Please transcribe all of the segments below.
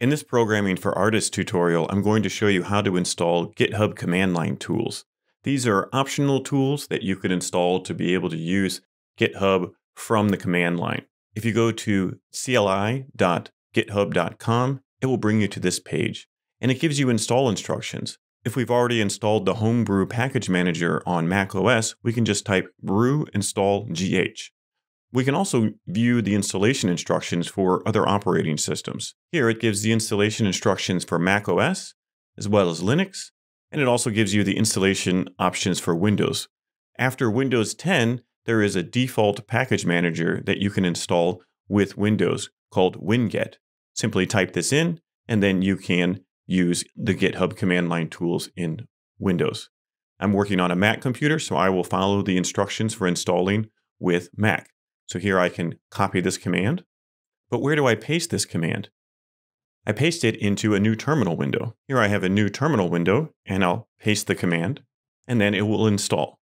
In this Programming for Artists tutorial, I'm going to show you how to install GitHub command line tools. These are optional tools that you could install to be able to use GitHub from the command line. If you go to cli.github.com, it will bring you to this page, and it gives you install instructions. If we've already installed the Homebrew package manager on macOS, we can just type brew install gh. We can also view the installation instructions for other operating systems. Here it gives the installation instructions for Mac OS, as well as Linux, and it also gives you the installation options for Windows. After Windows 10, there is a default package manager that you can install with Windows called winget. Simply type this in, and then you can use the GitHub command line tools in Windows. I'm working on a Mac computer, so I will follow the instructions for installing with Mac. So here I can copy this command. But where do I paste this command? I paste it into a new terminal window. Here I have a new terminal window, and I'll paste the command, and then it will install.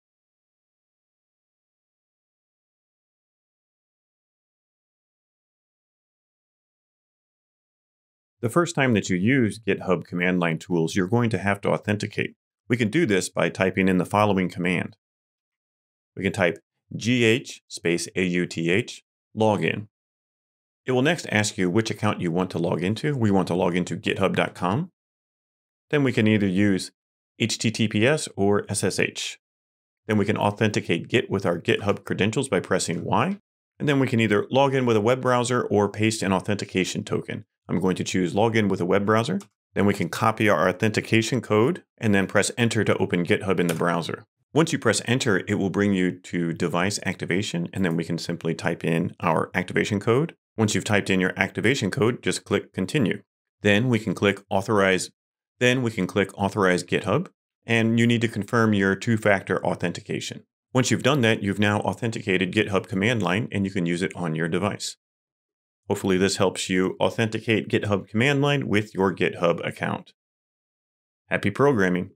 The first time that you use GitHub command line tools, you're going to have to authenticate. We can do this by typing in the following command. We can type gh space auth login. It will next ask you which account you want to log into. We want to log into github.com. Then we can either use HTTPS or SSH. Then we can authenticate Git with our GitHub credentials by pressing Y. And then we can either log in with a web browser or paste an authentication token. I'm going to choose login with a web browser. Then we can copy our authentication code and then press enter to open GitHub in the browser. Once you press enter, it will bring you to device activation, and then we can simply type in our activation code. Once you've typed in your activation code, just click continue. Then we can click authorize. Then we can click authorize GitHub, and you need to confirm your two-factor authentication. Once you've done that, you've now authenticated GitHub command line and you can use it on your device. Hopefully this helps you authenticate GitHub command line with your GitHub account. Happy programming!